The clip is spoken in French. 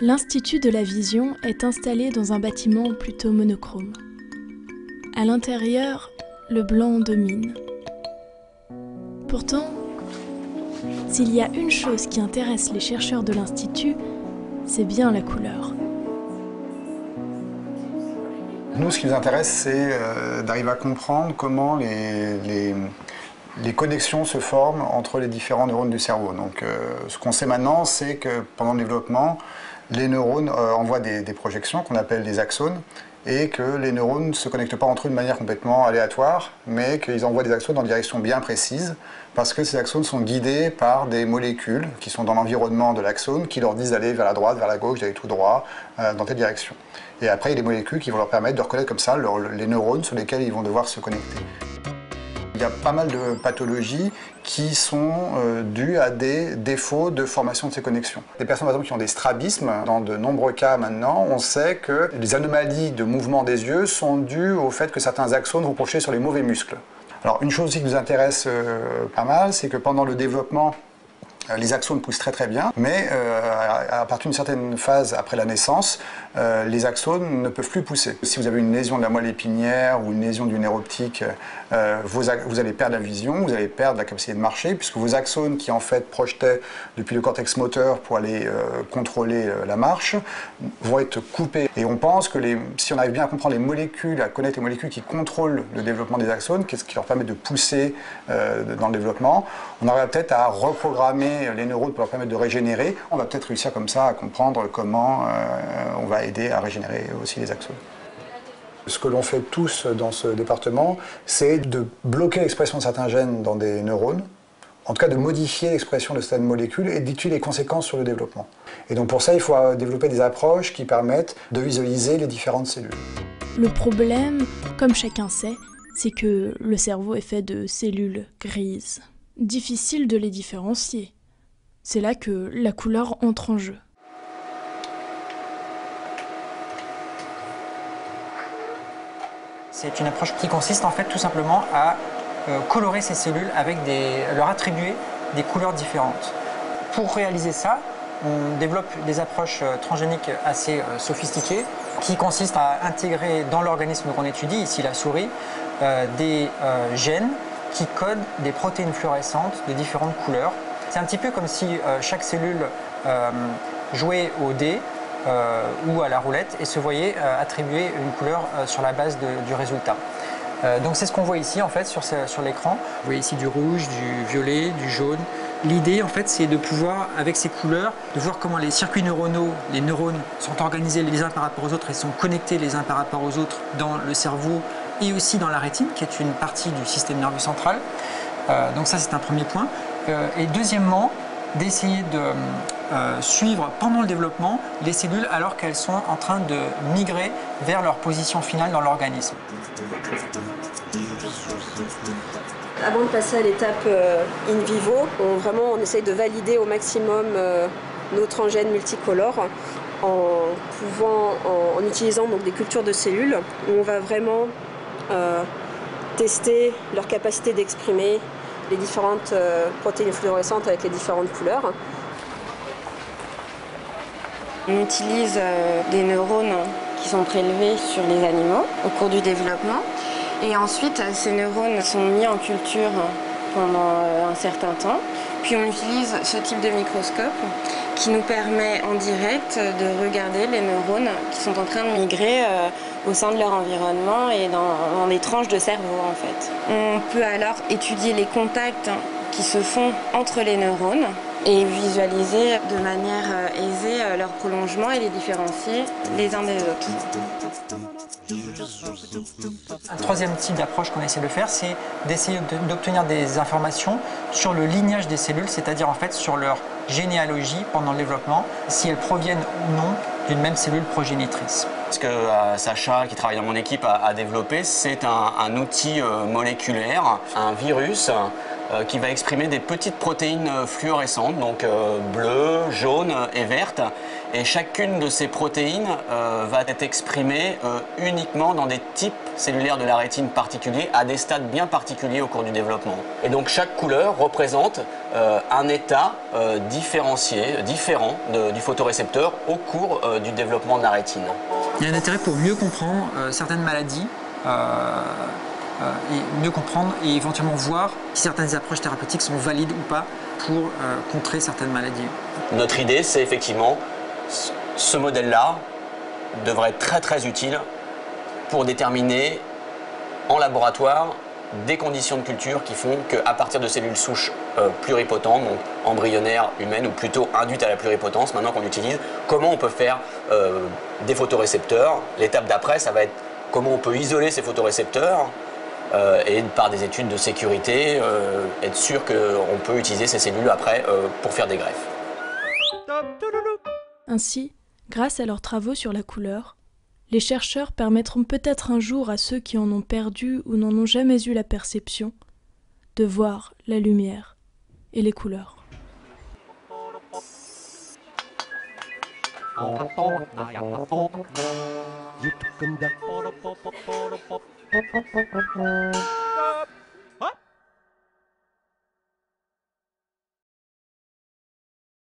L'Institut de la Vision est installé dans un bâtiment plutôt monochrome. À l'intérieur, le blanc domine. Pourtant, s'il y a une chose qui intéresse les chercheurs de l'Institut, c'est bien la couleur. Nous, ce qui nous intéresse, c'est euh, d'arriver à comprendre comment les, connexions se forment entre les différents neurones du cerveau. Donc, euh, ce qu'on sait maintenant, c'est que pendant le développement, les neurones euh, envoient des, projections qu'on appelle des axones et que les neurones ne se connectent pas entre eux de manière complètement aléatoire, mais qu'ils envoient des axones dans des directions bien précises, parce que ces axones sont guidés par des molécules qui sont dans l'environnement de l'axone, qui leur disent d'aller vers la droite, vers la gauche, d'aller tout droit, euh, dans telle direction. Et après, il y a des molécules qui vont leur permettre de reconnaître comme ça les neurones sur lesquels ils vont devoir se connecter. Y a pas mal de pathologies qui sont euh, dues à des défauts de formation de ces connexions. Des personnes par exemple qui ont des strabismes, dans de nombreux cas maintenant, on sait que les anomalies de mouvement des yeux sont dues au fait que certains axones vont pencher sur les mauvais muscles. Alors une chose qui nous intéresse euh, pas mal, c'est que pendant le développement les axones poussent très très bien, mais euh, à partir d'une certaine phase après la naissance, euh, les axones ne peuvent plus pousser. Si vous avez une lésion de la moelle épinière ou une lésion du nerf optique, vous, allez perdre la vision, vous allez perdre la capacité de marcher, puisque vos axones qui en fait projetaient depuis le cortex moteur pour aller contrôler la marche vont être coupés. Et on pense que si on arrive bien à comprendre les molécules, à connaître les molécules qui contrôlent le développement des axones, qu'est-ce qui leur permet de pousser dans le développement, on arrive peut-être à reprogrammer les neurones pour leur permettre de régénérer, on va peut-être réussir comme ça à comprendre comment euh, on va aider à régénérer aussi les axones. Ce que l'on fait tous dans ce département, c'est de bloquer l'expression de certains gènes dans des neurones, en tout cas de modifier l'expression de certaines molécules et d'étudier les conséquences sur le développement. Et donc pour ça, il faut développer des approches qui permettent de visualiser les différentes cellules. Le problème, comme chacun sait, c'est que le cerveau est fait de cellules grises. Difficile de les différencier. C'est là que la couleur entre en jeu. C'est une approche qui consiste en fait tout simplement à euh, colorer ces cellules avec des, leur attribuer des couleurs différentes. Pour réaliser ça, on développe des approches euh, transgéniques assez euh, sophistiquées qui consistent à intégrer dans l'organisme qu'on étudie, ici la souris, des gènes qui codent des protéines fluorescentes de différentes couleurs c'est un petit peu comme si euh, chaque cellule euh, jouait au dé euh, ou à la roulette et se voyait attribuer une couleur sur la base du résultat. donc c'est ce qu'on voit ici en fait sur, sur l'écran. Vous voyez ici du rouge, du violet, du jaune. L'idée en fait c'est de pouvoir avec ces couleurs de voir comment les circuits neuronaux, les neurones sont organisés les uns par rapport aux autres et sont connectés les uns par rapport aux autres dans le cerveau et aussi dans la rétine qui est une partie du système nerveux central. donc ça c'est un premier point. Euh, et deuxièmement, d'essayer de euh, suivre pendant le développement les cellules alors qu'elles sont en train de migrer vers leur position finale dans l'organisme. Avant de passer à l'étape euh, in vivo, on, vraiment on essaye de valider au maximum nos transgènes multicolores en, en, utilisant donc, des cultures de cellules où on va vraiment tester leur capacité d'exprimer différentes euh, protéines fluorescentes avec les différentes couleurs. On utilise euh, des neurones qui sont prélevés sur les animaux au cours du développement. Et ensuite, ces neurones sont mis en culture pendant euh, un certain temps. Puis on utilise ce type de microscope qui nous permet en direct de regarder les neurones qui sont en train de migrer au sein de leur environnement et dans, des tranches de cerveau en fait. On peut alors étudier les contacts qui se font entre les neurones et visualiser de manière euh, aisée euh, leur prolongement et les différencier les uns des autres. Un troisième type d'approche qu'on essaie de faire, c'est d'essayer d'obtenir des informations sur le lignage des cellules, c'est-à-dire en fait sur leur généalogie pendant le développement, si elles proviennent ou non d'une même cellule progénitrice. Ce que euh, Sacha, qui travaille dans mon équipe, a, développé, c'est un, outil euh, moléculaire, un virus euh, qui va exprimer des petites protéines fluorescentes, donc bleues, jaunes et vertes, Et chacune de ces protéines euh, va être exprimée euh, uniquement dans des types cellulaires de la rétine particuliers à des stades bien particuliers au cours du développement. Et donc chaque couleur représente euh, un état différencié, différent du photorécepteur au cours du développement de la rétine. Il y a un intérêt pour mieux comprendre certaines maladies et mieux comprendre et éventuellement voir si certaines approches thérapeutiques sont valides ou pas pour contrer certaines maladies. Notre idée, c'est effectivement ce modèle-là devrait être très très utile pour déterminer en laboratoire des conditions de culture qui font qu'à partir de cellules souches euh, pluripotentes, donc embryonnaires humaines ou plutôt induites à la pluripotence, maintenant qu'on utilise, comment on peut faire euh, des photorécepteurs. L'étape d'après, ça va être comment on peut isoler ces photorécepteurs euh, et par des études de sécurité, être sûr qu'on peut utiliser ces cellules après pour faire des greffes. Ainsi, grâce à leurs travaux sur la couleur, les chercheurs permettront peut-être un jour à ceux qui en ont perdu ou n'en ont jamais eu la perception de voir la lumière et les couleurs. Thank you.